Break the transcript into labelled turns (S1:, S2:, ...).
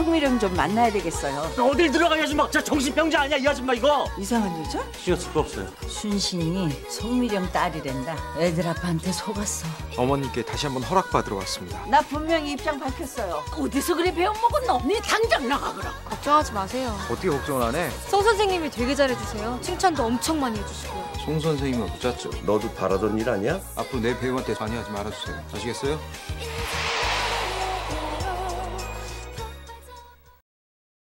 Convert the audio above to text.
S1: 송미령 좀 만나야 되겠어요.
S2: 어딜 들어가 이 아줌마 저 정신병자 아니야 이 아줌마 이거
S1: 이상한 여자?
S2: 신경 쓸 거 없어요
S1: 순신이 송미령 딸이란다. 애들 아빠한테 속았어.
S3: 어머님께 다시 한번 허락받으러 왔습니다.
S1: 나 분명히 입장 밝혔어요.
S4: 어디서 그래 배워먹었노? 니 네 당장 나가거라.
S5: 걱정하지 마세요.
S3: 어떻게 걱정을 안 해?
S5: 송 선생님이 되게 잘해주세요. 칭찬도 엄청 많이 해주시고요.
S3: 송 선생님은 어쩌죠?
S6: 너도 바라던 일 아니야?
S3: 앞으로 내 배우한테 관여하지 말아주세요. 아시겠어요?